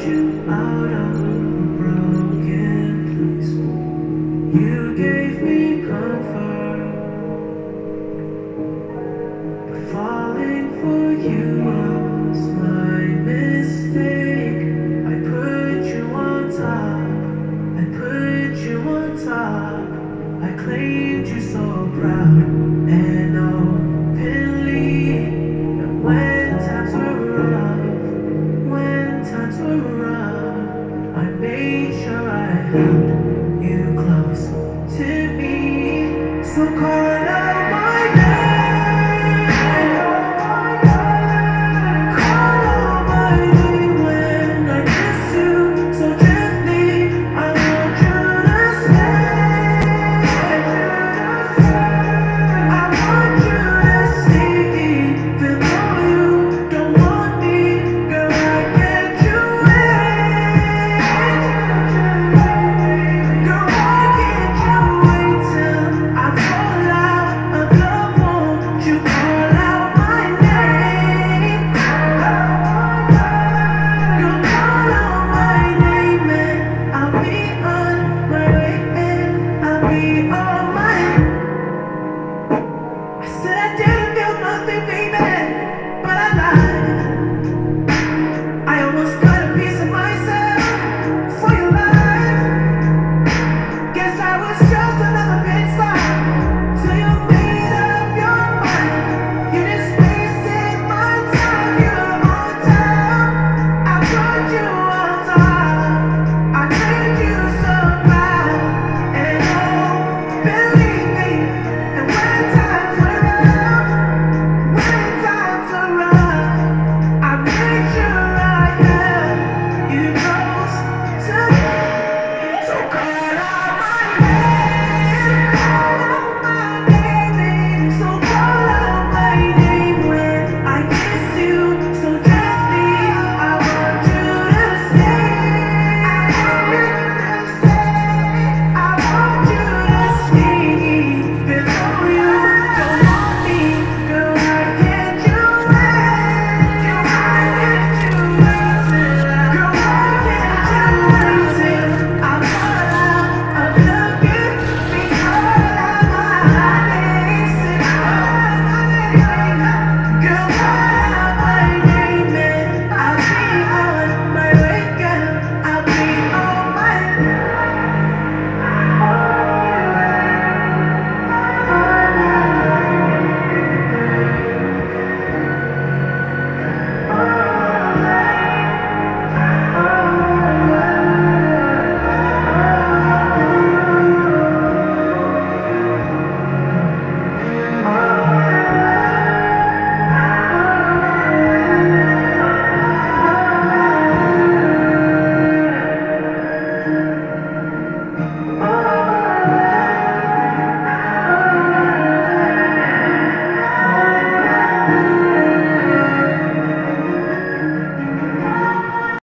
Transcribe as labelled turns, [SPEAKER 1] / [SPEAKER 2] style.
[SPEAKER 1] I put you on top. I put you on top. I claimed you so proud you